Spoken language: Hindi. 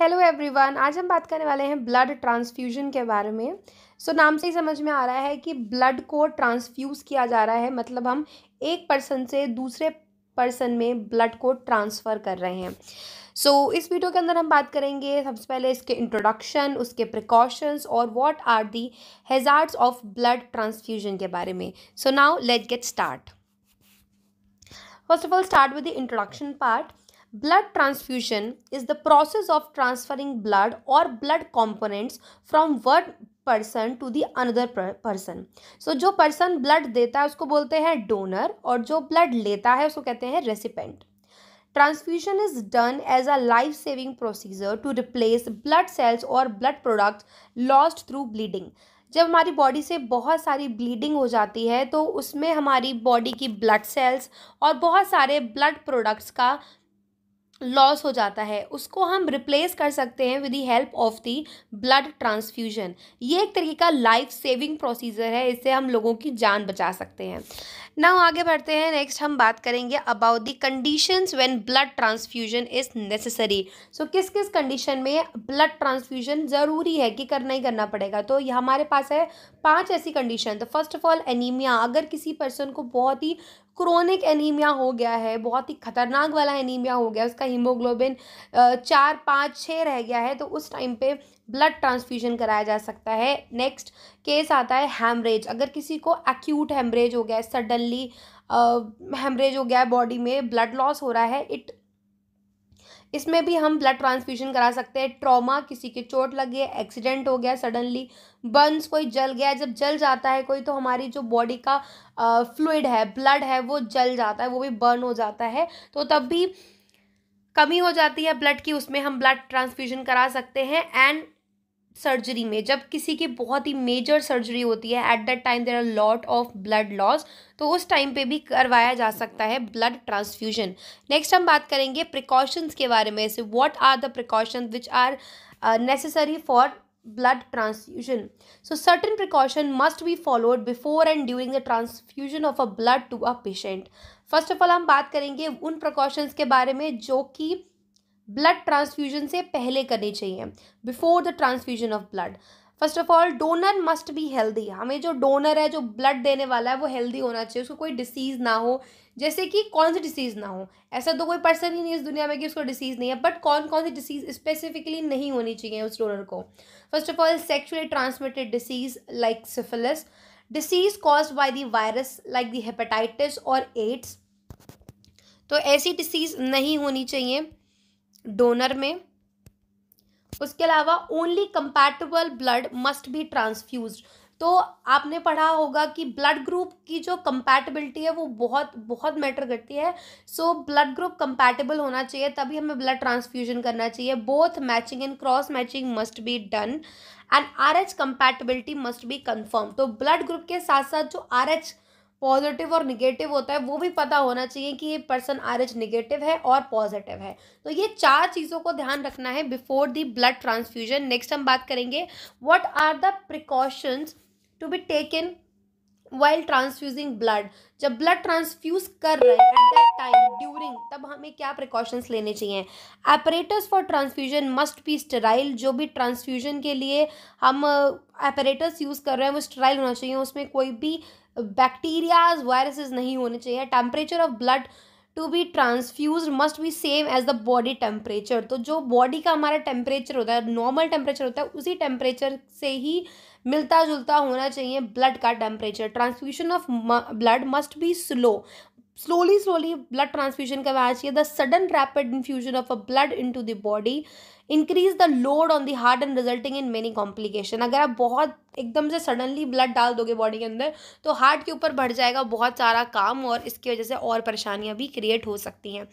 हेलो एवरीवन आज हम बात करने वाले हैं ब्लड ट्रांसफ्यूजन के बारे में। सो so, नाम से ही समझ में आ रहा है कि ब्लड को ट्रांसफ्यूज़ किया जा रहा है मतलब हम एक पर्सन से दूसरे पर्सन में ब्लड को ट्रांसफ़र कर रहे हैं। सो so, इस वीडियो के अंदर हम बात करेंगे सबसे पहले इसके इंट्रोडक्शन उसके प्रिकॉशंस और what are the hazards of blood transfusion के बारे में। So now let get start first of all start with the introduction part blood transfusion is the process of transferring blood और blood components from one person to the another person so जो पर्सन ब्लड देता है, उसको बोलते हैं डोनर और जो ब्लड लेता है, उसको कहते हैं recipient transfusion is done as a life saving procedure to replace blood cells और blood product lost through bleeding जब हमारी बॉडी से बहुत सारी ब्लीडिंग हो जाती है तो उसमें हमारी बॉडी की ब्लड सेल्स और बहुत सारे ब्लड प्रोडक्ट्स का लॉस हो जाता है, उसको हम रिप्लेस कर सकते हैं with the help of the blood transfusion ये एक तरीके का लाइफ सेविंग प्रोसीजर है, इससे हम लोगों की जान बचा सकते हैं। ना आगे बढ़ते हैं नेक्स्ट हम बात करेंगे about the conditions when blood transfusion is necessary so किस किस कंडीशन में ब्लड ट्रांसफ्यूजन ज़रूरी है कि करना ही करना पड़ेगा? तो ये हमारे पास है पाँच ऐसी कंडीशन तो फ़र्स्ट ऑफ़ ऑल एनीमिया अगर किसी पर्सन को बहुत ही क्रोनिक एनीमिया हो गया है, बहुत ही खतरनाक वाला एनीमिया हो गया उसका हीमोग्लोबिन चार, पाँच छः रह गया है तो उस टाइम पे ब्लड ट्रांसफ्यूजन कराया जा सकता है। नेक्स्ट केस आता है हैमरेज अगर किसी को एक्यूट हेमरेज हो गया है सडनली हेमरेज हो गया है बॉडी में ब्लड लॉस हो रहा है इट इसमें भी हम ब्लड ट्रांसफ्यूजन करा सकते हैं। ट्रॉमा किसी के चोट लग है एक्सीडेंट हो गया सडनली बर्न्स कोई जल गया जब जल जाता है कोई तो हमारी जो बॉडी का फ्लूड है ब्लड है, वो जल जाता है, वो भी बर्न हो जाता है। तो तब भी कमी हो जाती है ब्लड की, उसमें हम ब्लड ट्रांसफ्यूजन करा सकते हैं एंड सर्जरी में। जब किसी की बहुत ही मेजर सर्जरी होती है at that time there are lot of blood loss तो उस टाइम पे भी करवाया जा सकता है ब्लड ट्रांसफ्यूजन नेक्स्ट हम बात करेंगे प्रिकॉशंस के बारे में। So what are the precautions which are necessary for blood transfusion so certain precaution must be followed before and during the transfusion of a blood to a patient first of all हम बात करेंगे उन precautions के बारे में जो कि ब्लड ट्रांसफ्यूजन से पहले करनी चाहिए before the transfusion of blood first of all, donor must be healthy. हमें जो डोनर है, जो ब्लड देने वाला है, वो हेल्दी होना चाहिए। उसको कोई डिसीज़ ना हो। जैसे कि कौन सी डिसीज़ ना हो। ऐसा तो कोई पर्सन ही नहीं इस दुनिया में कि उसको डिसीज़ नहीं है। बट कौन कौन सी डिसीज़ स्पेसिफिकली नहीं होनी चाहिए उस डोनर को? First of all sexually transmitted disease like syphilis disease cause by the virus like the hepatitis और एड्स तो ऐसी डिसीज़ नहीं होनी चाहिए डोनर में। उसके अलावा only compatible blood must be transfuse तो आपने पढ़ा होगा कि ब्लड ग्रुप की जो कंपैटिबिलिटी है, वो बहुत बहुत मैटर करती है। सो ब्लड ग्रुप कंपैटिबल होना चाहिए, तभी हमें ब्लड ट्रांसफ्यूजन करना चाहिए। Both matching and cross matching must be done and R H compatibility must be confirm तो ब्लड ग्रुप के साथ साथ जो आर एच पॉजिटिव और निगेटिव होता है, वो भी पता होना चाहिए कि ये पर्सन आर एच निगेटिव है और पॉजिटिव है। तो ये चार चीज़ों को ध्यान रखना है before the blood transfusion. Next हम बात करेंगे what are the precautions to be taken while transfusing blood जब ब्लड ट्रांसफ्यूज कर रहे हैं एट दैट टाइम ड्यूरिंग तब हमें क्या प्रिकॉशंस लेने चाहिए? Apparatus for transfusion must be sterile जो भी ट्रांसफ्यूजन के लिए हम एपरेटर्स यूज़ कर रहे हैं, वो स्टेराइल होना चाहिए। उसमें कोई भी बैक्टीरियाज वायरसेस नहीं होने चाहिए। Temperature of blood to be transfuse must be same as the body temperature तो जो बॉडी का हमारा टेम्परेचर होता है नॉर्मल टेम्परेचर होता है, उसी टेम्परेचर से ही मिलता जुलता होना चाहिए ब्लड का temperature transfusion of blood must be slow slowly slowly blood transfusion करवाना चाहिए the sudden rapid infusion of a blood into the body increase the load on the heart and resulting in many complication अगर आप बहुत एकदम से सडनली ब्लड डाल दोगे बॉडी के अंदर तो हार्ट के ऊपर बढ़ जाएगा बहुत सारा काम और इसकी वजह से और परेशानियाँ भी क्रिएट हो सकती हैं।